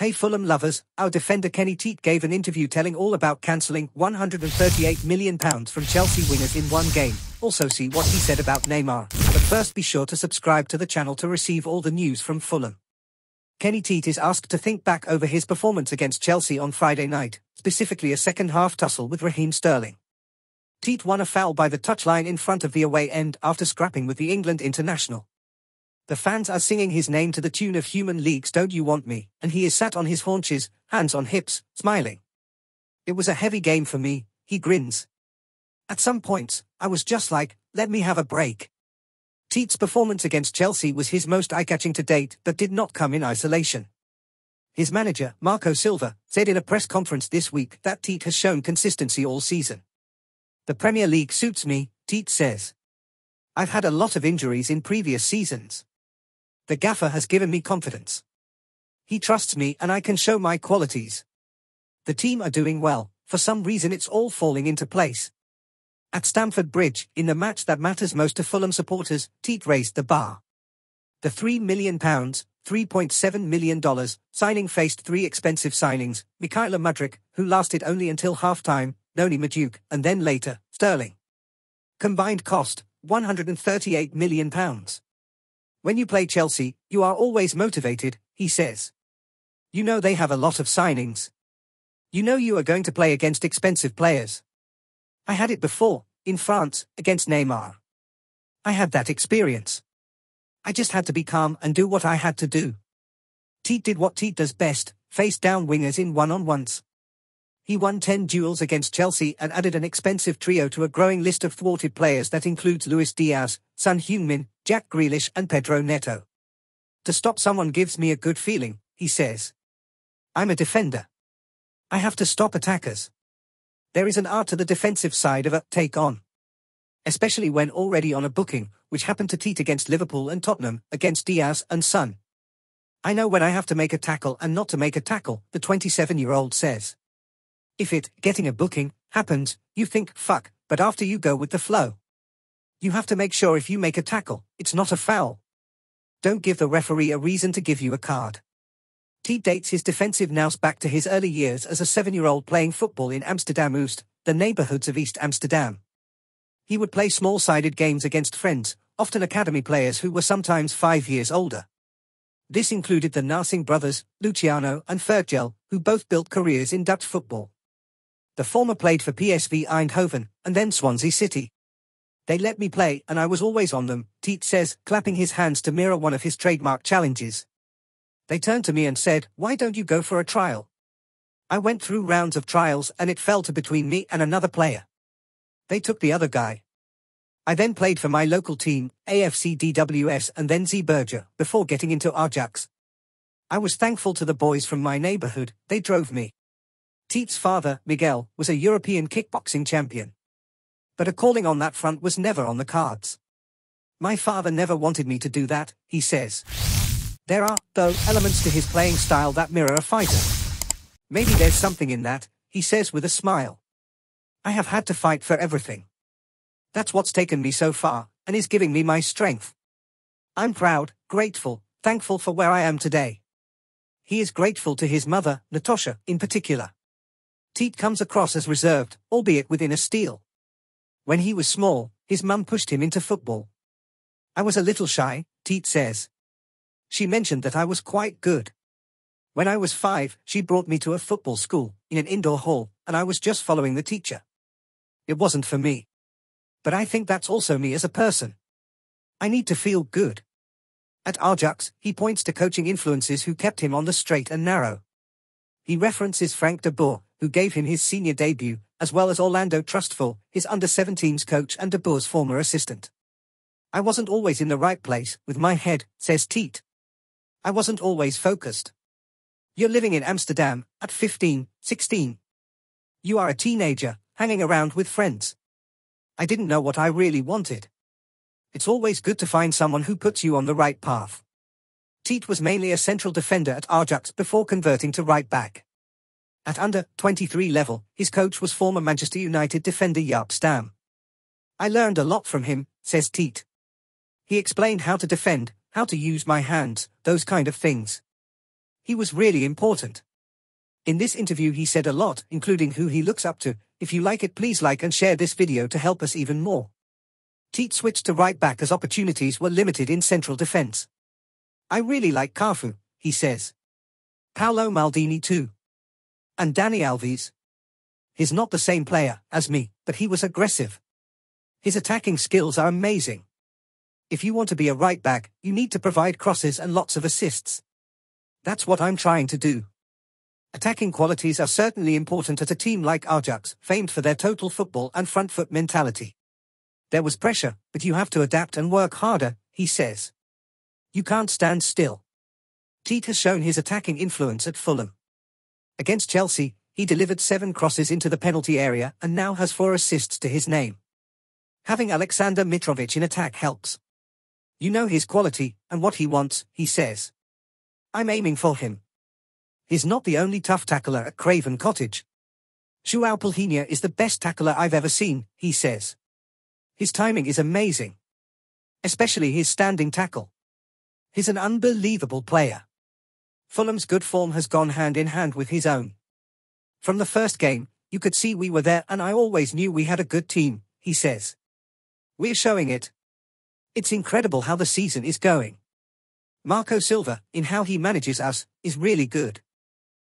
Hey Fulham lovers, our defender Kenny Tete gave an interview telling all about cancelling £138 million from Chelsea winners in one game. Also see what he said about Neymar. But first be sure to subscribe to the channel to receive all the news from Fulham. Kenny Tete is asked to think back over his performance against Chelsea on Friday night, specifically a second-half tussle with Raheem Sterling. Tete won a foul by the touchline in front of the away end after scrapping with the England international. The fans are singing his name to the tune of Human League's Don't You Want Me, and he is sat on his haunches, hands on hips, smiling. It was a heavy game for me, he grins. At some points, I was just like, let me have a break. Tete's performance against Chelsea was his most eye-catching to date, but did not come in isolation. His manager, Marco Silva, said in a press conference this week that Tete has shown consistency all season. The Premier League suits me, Tete says. I've had a lot of injuries in previous seasons. The gaffer has given me confidence. He trusts me and I can show my qualities. The team are doing well, for some reason it's all falling into place. At Stamford Bridge, in the match that matters most to Fulham supporters, Tete raised the bar. The £3 million, $3.7 million, signing faced three expensive signings, Mykhailo Mudryk, who lasted only until half-time, Noni Madueke, and then later, Sterling. Combined cost, £138 million. When you play Chelsea, you are always motivated, he says. You know they have a lot of signings. You know you are going to play against expensive players. I had it before, in France, against Neymar. I had that experience. I just had to be calm and do what I had to do. Tete did what Tete does best, face down wingers in one-on-ones. He won 10 duels against Chelsea and added an expensive trio to a growing list of thwarted players that includes Luis Diaz, Son Heung-min, Jack Grealish and Pedro Neto. To stop someone gives me a good feeling, he says. I'm a defender. I have to stop attackers. There is an art to the defensive side of a take on. Especially when already on a booking, which happened to Tete against Liverpool and Tottenham, against Diaz and Son. I know when I have to make a tackle and not to make a tackle, the 27-year-old says. If it, getting a booking, happens, you think, fuck, but after you go with the flow. You have to make sure if you make a tackle, it's not a foul. Don't give the referee a reason to give you a card. Tete dates his defensive nous back to his early years as a seven-year-old playing football in Amsterdam Oost, the neighborhoods of East Amsterdam. He would play small-sided games against friends, often academy players who were sometimes five years older. This included the Narsingh brothers, Luciano and Fertgel, who both built careers in Dutch football. The former played for PSV Eindhoven, and then Swansea City. They let me play and I was always on them, Tete says, clapping his hands to mirror one of his trademark challenges. They turned to me and said, why don't you go for a trial? I went through rounds of trials and it fell to between me and another player. They took the other guy. I then played for my local team, AFC DWS and then Zeeburgia, before getting into Ajax. I was thankful to the boys from my neighborhood, they drove me. Tete's father, Miguel, was a European kickboxing champion. But a calling on that front was never on the cards. My father never wanted me to do that, he says. There are, though, elements to his playing style that mirror a fighter. Maybe there's something in that, he says with a smile. I have had to fight for everything. That's what's taken me so far, and is giving me my strength. I'm proud, grateful, thankful for where I am today. He is grateful to his mother, Natasha, in particular. Tete comes across as reserved, albeit within a steel. When he was small, his mum pushed him into football. I was a little shy, Tete says. She mentioned that I was quite good. When I was five, she brought me to a football school, in an indoor hall, and I was just following the teacher. It wasn't for me. But I think that's also me as a person. I need to feel good. At Ajax, he points to coaching influences who kept him on the straight and narrow. He references Frank de Boer, who gave him his senior debut, as well as Orlando Trustfull, his under-17s coach and De Boer's former assistant. I wasn't always in the right place, with my head, says Tete. I wasn't always focused. You're living in Amsterdam, at 15, 16. You are a teenager, hanging around with friends. I didn't know what I really wanted. It's always good to find someone who puts you on the right path. Tete was mainly a central defender at Ajax before converting to right back. At under 23 level, his coach was former Manchester United defender Jaap Stam. I learned a lot from him, says Tete. He explained how to defend, how to use my hands, those kind of things. He was really important. In this interview he said a lot, including who he looks up to. If you like it please like and share this video to help us even more. Tete switched to right back as opportunities were limited in central defence. I really like Cafu, he says. Paolo Maldini too. And Dani Alves. He's not the same player as me, but he was aggressive. His attacking skills are amazing. If you want to be a right back, you need to provide crosses and lots of assists. That's what I'm trying to do. Attacking qualities are certainly important at a team like Ajax, famed for their total football and front foot mentality. There was pressure, but you have to adapt and work harder, he says. You can't stand still. Tete has shown his attacking influence at Fulham. Against Chelsea, he delivered seven crosses into the penalty area and now has four assists to his name. Having Alexander Mitrovic in attack helps. You know his quality and what he wants, he says. I'm aiming for him. He's not the only tough tackler at Craven Cottage. Joao Palhinha is the best tackler I've ever seen, he says. His timing is amazing. Especially his standing tackle. He's an unbelievable player. Fulham's good form has gone hand in hand with his own. From the first game, you could see we were there and I always knew we had a good team, he says. We're showing it. It's incredible how the season is going. Marco Silva, in how he manages us, is really good.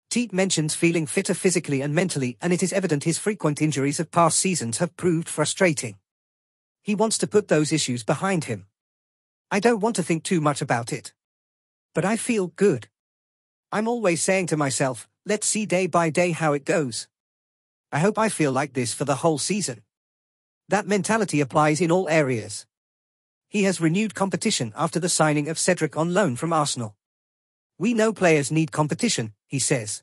Tete mentions feeling fitter physically and mentally and it is evident his frequent injuries of past seasons have proved frustrating. He wants to put those issues behind him. I don't want to think too much about it. But I feel good. I'm always saying to myself, let's see day by day how it goes. I hope I feel like this for the whole season. That mentality applies in all areas. He has renewed competition after the signing of Cedric on loan from Arsenal. We know players need competition, he says.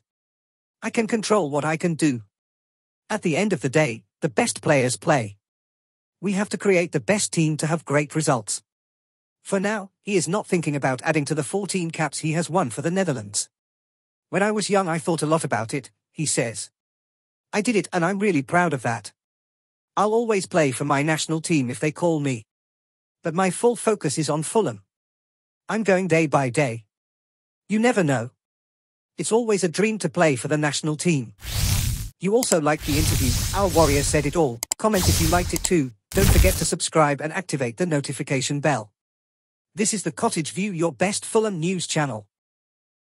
I can control what I can do. At the end of the day, the best players play. We have to create the best team to have great results. For now, he is not thinking about adding to the 14 caps he has won for the Netherlands. When I was young I thought a lot about it, he says. I did it and I'm really proud of that. I'll always play for my national team if they call me. But my full focus is on Fulham. I'm going day by day. You never know. It's always a dream to play for the national team. You also liked the interview, our warrior said it all. Comment if you liked it too. Don't forget to subscribe and activate the notification bell. This is the Cottage View, your best Fulham news channel.